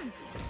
Yeah.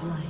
Bloodline.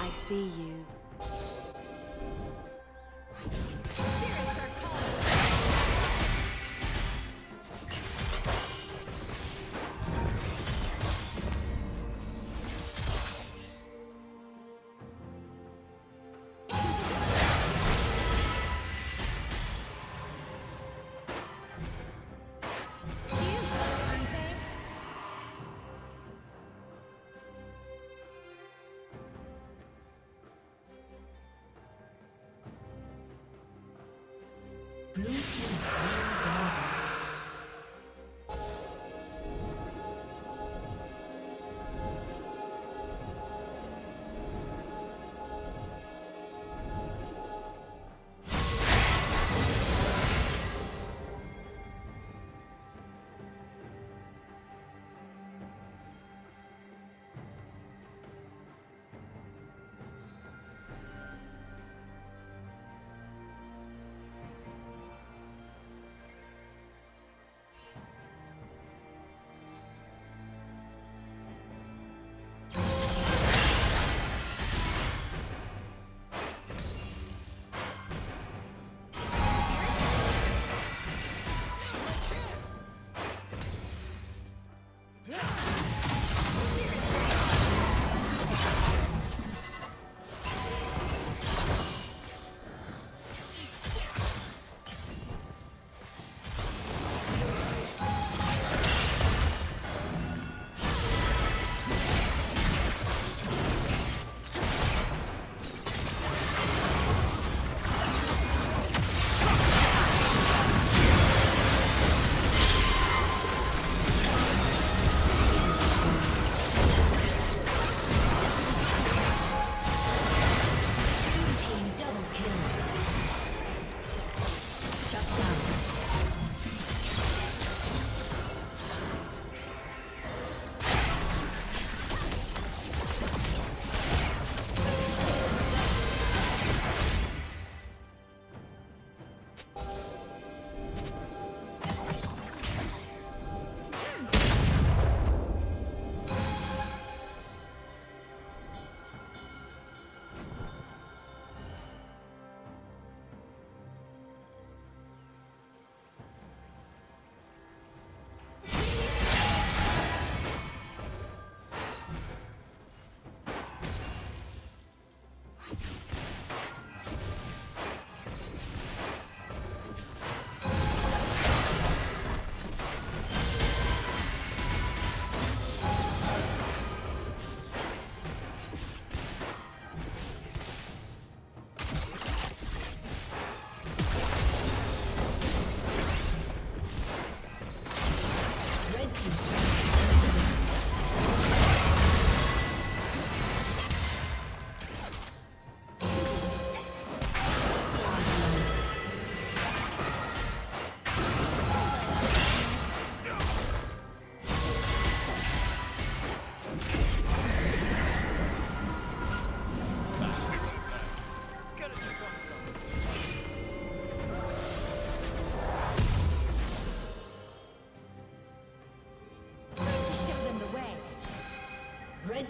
I see you.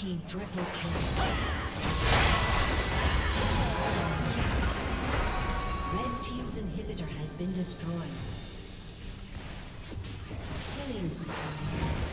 Team triple kill. Red team's inhibitor has been destroyed. Killing spree.